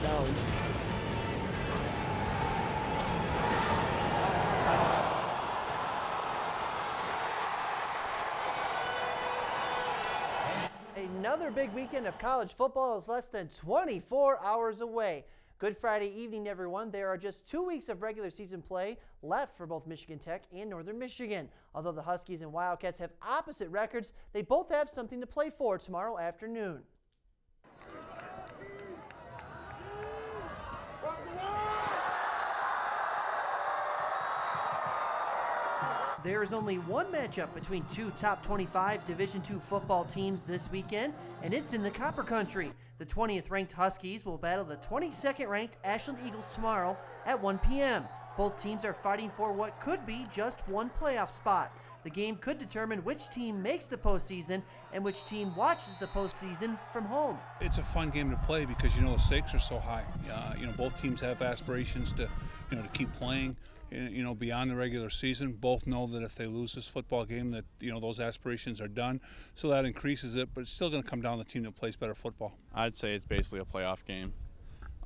those. Another big weekend of college football is less than 24 hours away. Good Friday evening, everyone. There are just two weeks of regular season play left for both Michigan Tech and Northern Michigan. Although the Huskies and Wildcats have opposite records, they both have something to play for tomorrow afternoon. There is only one matchup between two top 25 Division II football teams this weekend, and it's in the Copper Country. The 20th ranked Huskies will battle the 22nd ranked Ashland Eagles tomorrow at 1 p.m. Both teams are fighting for what could be just one playoff spot. The game could determine which team makes the postseason and which team watches the postseason from home. It's a fun game to play because you know the stakes are so high. Uh, you know both teams have aspirations to, you know, to keep playing. You know beyond the regular season. Both know that if they lose this football game, that you know those aspirations are done. So that increases it, but it's still going to come down to the team that plays better football. I'd say it's basically a playoff game.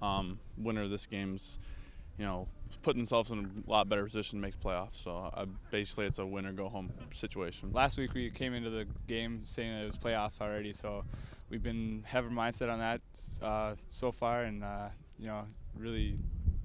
Um, winner of this game's, you know, put themselves in a lot better position makes playoffs. So uh, basically, it's a win or go home situation. Last week we came into the game saying that it was playoffs already, so we've been have a mindset on that uh, so far, and uh, you know, really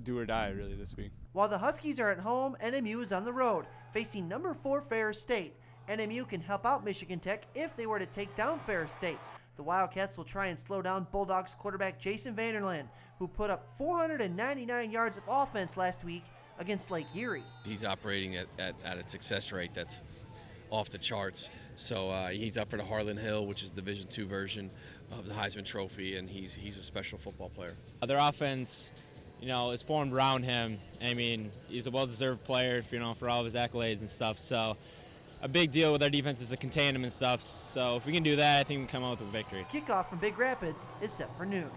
do or die really this week. While the Huskies are at home, NMU is on the road, facing number four Ferris State. NMU can help out Michigan Tech if they were to take down Ferris State. The Wildcats will try and slow down Bulldogs quarterback Jason Vander Laan, who put up 499 yards of offense last week against Lake Erie. He's operating at, at, at a success rate that's off the charts. So uh, he's up for the Harlon Hill, which is the Division two version of the Heisman Trophy, and he's he's a special football player. Their offense, you know, is formed around him. I mean, he's a well-deserved player, you know, for all of his accolades and stuff. So a big deal with our defense is to contain him and stuff. So if we can do that, I think we can come out with a victory. Kickoff from Big Rapids is set for noon.